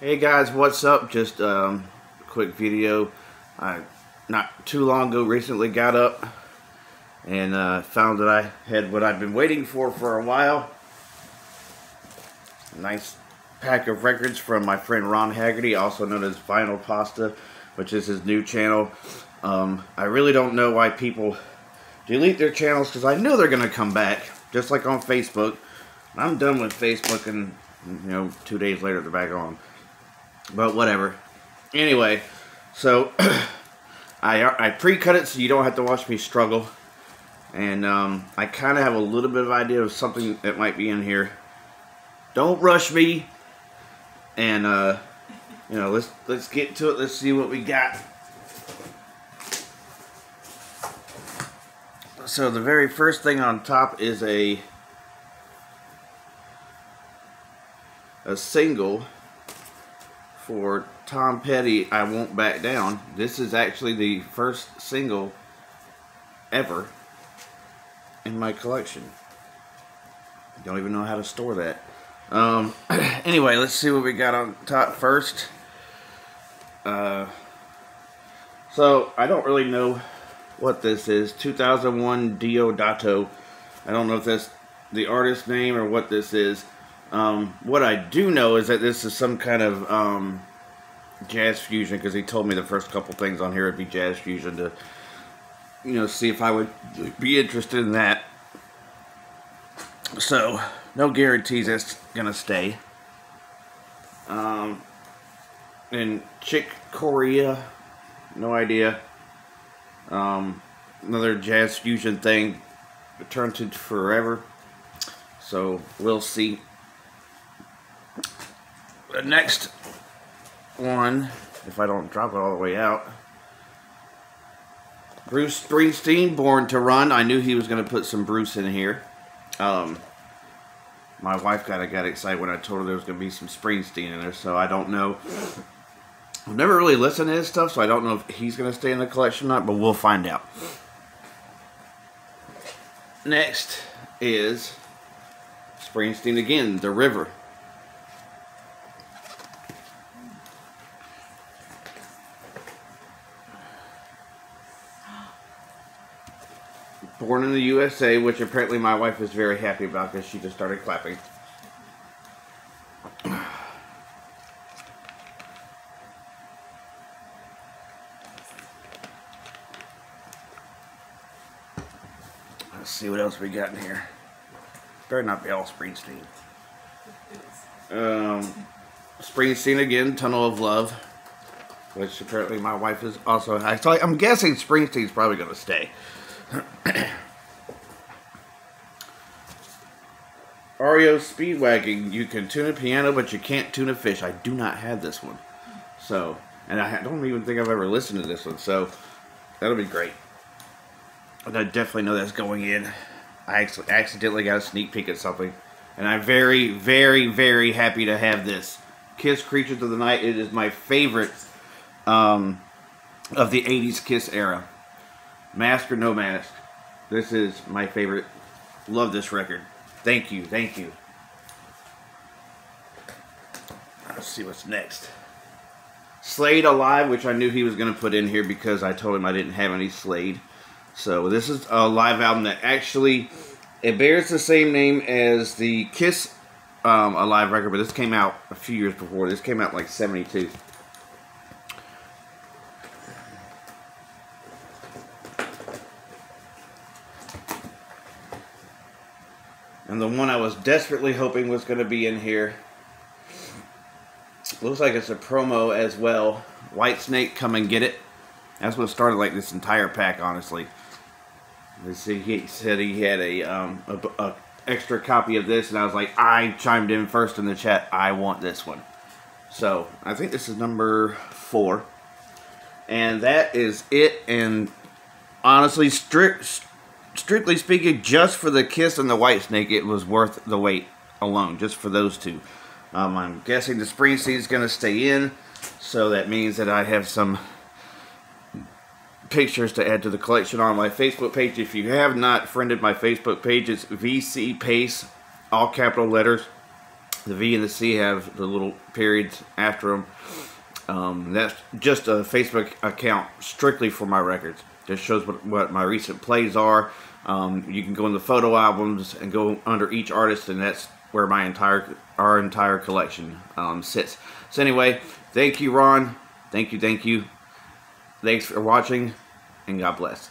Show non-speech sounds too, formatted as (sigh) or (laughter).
Hey guys, what's up? Just um, a quick video. I not too long ago recently got up and uh, found that I had what I've been waiting for for a while. A nice pack of records from my friend Ron Haggerty, also known as Vinyl Pasta, which is his new channel. Um, I really don't know why people delete their channels because I know they're going to come back, just like on Facebook. I'm done with Facebook and, you know, two days later they're back on. But whatever. Anyway, so (clears throat) I, I pre-cut it so you don't have to watch me struggle. And um, I kind of have a little bit of idea of something that might be in here. Don't rush me. And, uh, you know, let's, let's get to it. Let's see what we got. So the very first thing on top is a a single for Tom Petty, I Won't Back Down. This is actually the first single ever in my collection. Don't even know how to store that. Um, (clears throat) anyway, let's see what we got on top first. Uh, so, I don't really know what this is. 2001 Deodato. I don't know if that's the artist name or what this is. Um, what I do know is that this is some kind of um, jazz fusion because he told me the first couple things on here would be jazz fusion to, you know, see if I would be interested in that. So, no guarantees it's gonna stay. Um, and Chick Corea, no idea. Um, another jazz fusion thing, Return to Forever. So we'll see the next one, if I don't drop it all the way out, Bruce Springsteen, Born to Run. I knew he was going to put some Bruce in here. Um, my wife kind of got excited when I told her there was going to be some Springsteen in there, so I don't know. I've never really listened to his stuff, so I don't know if he's going to stay in the collection or not, but we'll find out. Next is Springsteen again, The River. Born in the USA, which apparently my wife is very happy about because she just started clapping. Let's see what else we got in here. Better not be all Springsteen. Um, Springsteen again, Tunnel of Love, which apparently my wife is also. I'm guessing Springsteen's probably going to stay. (coughs) REO Speedwagon, you can tune a piano, but you can't tune a fish. I do not have this one. So, and I don't even think I've ever listened to this one, so that'll be great. And I definitely know that's going in. I accidentally got a sneak peek at something. And I'm very, very, very happy to have this. Kiss Creatures of the Night. It is my favorite um, of the 80s Kiss era. Mask or no mask. This is my favorite. Love this record. Thank you, thank you. Let's see what's next. Slade Alive, which I knew he was going to put in here because I told him I didn't have any Slade. So this is a live album that actually, it bears the same name as the Kiss um, Alive record, but this came out a few years before. This came out like 72. And the one I was desperately hoping was going to be in here. Looks like it's a promo as well. Whitesnake, come and get it. That's what started like this entire pack, honestly. He said he had a, um, a, a extra copy of this, and I was like, I chimed in first in the chat. I want this one. So I think this is number four, and that is it. And honestly, strict strictly speaking, just for the Kiss and the Whitesnake, it was worth the wait alone, just for those two. Um, I'm guessing the Springsteen is going to stay in, so that means that I have some pictures to add to the collection on my Facebook page. If you have not friended my Facebook page, it's VC Pace, all capital letters. The V and the C have the little periods after them. Um, that's just a Facebook account strictly for my records. Just shows what, what my recent plays are. Um, you can go in the photo albums and go under each artist, and that's where my entire our entire collection um, sits. So anyway, thank you, Ron. Thank you, thank you. Thanks for watching, and God bless.